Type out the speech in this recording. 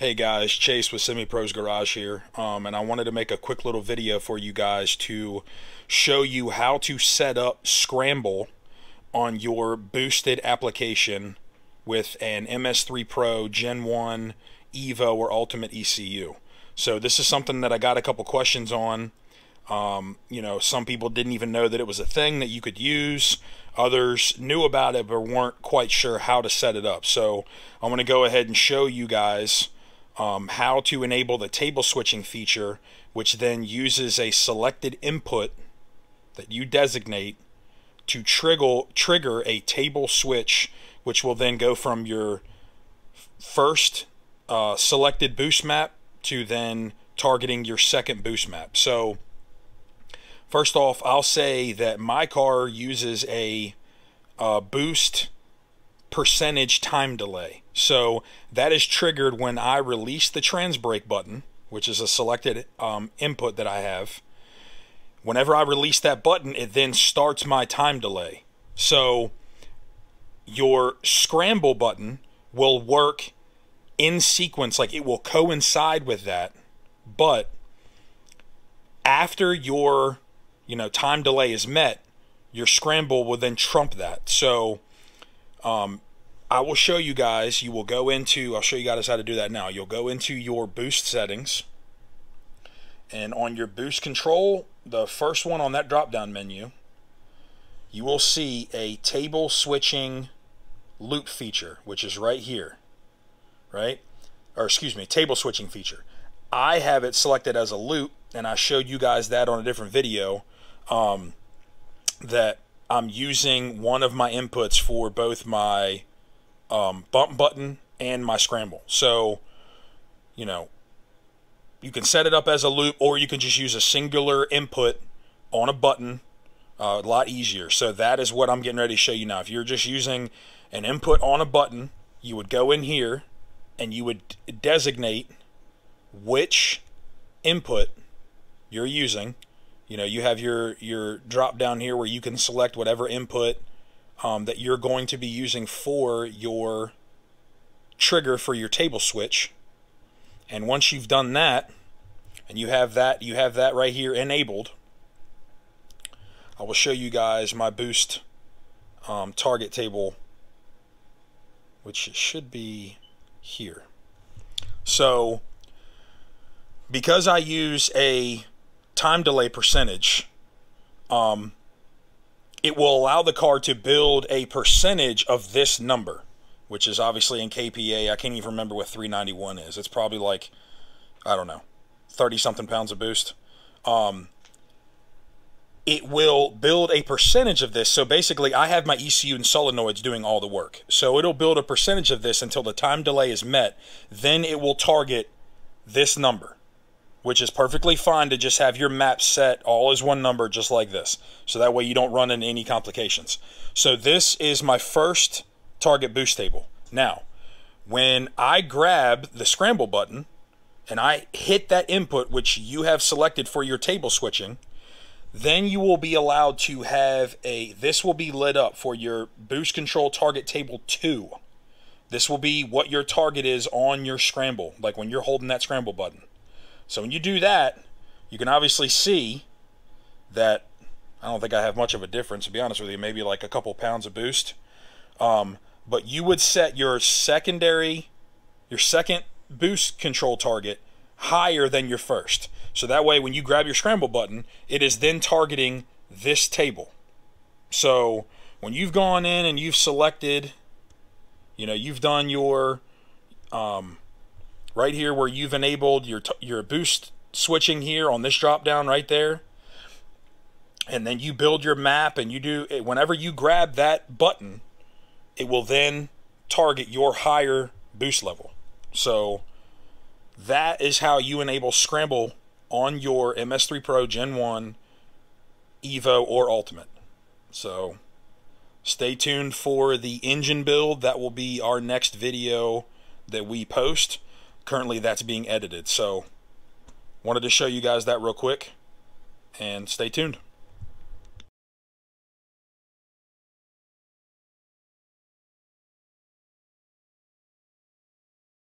Hey guys, Chase with Semi Pros Garage here, um, and I wanted to make a quick little video for you guys to show you how to set up Scramble on your boosted application with an MS3 Pro Gen 1 Evo or Ultimate ECU. So this is something that I got a couple questions on. Um, you know, some people didn't even know that it was a thing that you could use. Others knew about it but weren't quite sure how to set it up. So I'm going to go ahead and show you guys um, how to enable the table switching feature, which then uses a selected input that you designate to trigger trigger a table switch, which will then go from your first uh, selected boost map to then targeting your second boost map. So first off, I'll say that my car uses a uh, boost percentage time delay. So that is triggered when I release the trans brake button, which is a selected um, input that I have. Whenever I release that button, it then starts my time delay. So your scramble button will work in sequence, like it will coincide with that, but after your you know time delay is met, your scramble will then trump that. So um, I will show you guys. You will go into, I'll show you guys how to do that now. You'll go into your boost settings. And on your boost control, the first one on that drop down menu, you will see a table switching loop feature, which is right here. Right? Or excuse me, table switching feature. I have it selected as a loop, and I showed you guys that on a different video. Um, that I'm using one of my inputs for both my um, bump button and my scramble. So, you know, you can set it up as a loop or you can just use a singular input on a button. Uh, a lot easier. So that is what I'm getting ready to show you now. If you're just using an input on a button, you would go in here and you would designate which input you're using you know, you have your, your drop down here where you can select whatever input um, that you're going to be using for your trigger for your table switch. And once you've done that, and you have that, you have that right here enabled, I will show you guys my boost um, target table, which should be here. So, because I use a time delay percentage, um, it will allow the car to build a percentage of this number, which is obviously in kPa. I can't even remember what 391 is. It's probably like, I don't know, 30 something pounds of boost. Um, it will build a percentage of this. So basically, I have my ECU and solenoids doing all the work. So it'll build a percentage of this until the time delay is met. Then it will target this number which is perfectly fine to just have your map set all as one number just like this. So that way you don't run into any complications. So this is my first target boost table. Now, when I grab the scramble button and I hit that input which you have selected for your table switching, then you will be allowed to have a, this will be lit up for your boost control target table 2. This will be what your target is on your scramble, like when you're holding that scramble button. So when you do that, you can obviously see that I don't think I have much of a difference, to be honest with you, maybe like a couple pounds of boost. Um, but you would set your secondary, your second boost control target higher than your first. So that way, when you grab your scramble button, it is then targeting this table. So when you've gone in and you've selected, you know, you've done your um, right here where you've enabled your your boost switching here on this drop down right there. And then you build your map and you do whenever you grab that button it will then target your higher boost level. So that is how you enable scramble on your ms3 pro gen 1 evo or ultimate. So stay tuned for the engine build. That will be our next video that we post currently that's being edited. So wanted to show you guys that real quick and stay tuned.